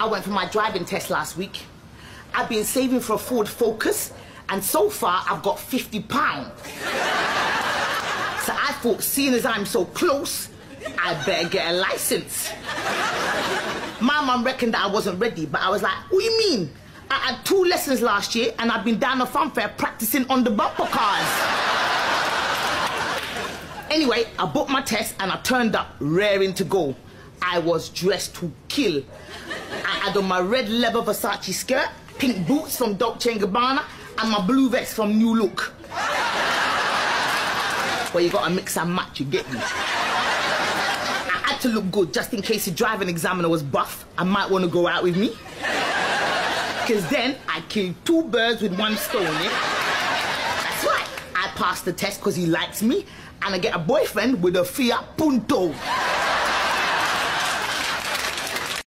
I went for my driving test last week. I've been saving for a Ford Focus, and so far I've got 50 pounds. so I thought, seeing as I'm so close, I better get a license. My mum reckoned that I wasn't ready, but I was like, what do you mean? I had two lessons last year, and I've been down the fun fair practicing on the bumper cars. Anyway, I booked my test and I turned up raring to go. I was dressed to kill. I had on my red leather Versace skirt, pink boots from Dolce & Gabbana, and my blue vest from New Look. Well, you gotta mix and match, you get me? I had to look good just in case the driving examiner was buff and might want to go out with me. Because then I killed two birds with one stone, yeah? That's right. I passed the test because he likes me, and I get a boyfriend with a Fiat Punto.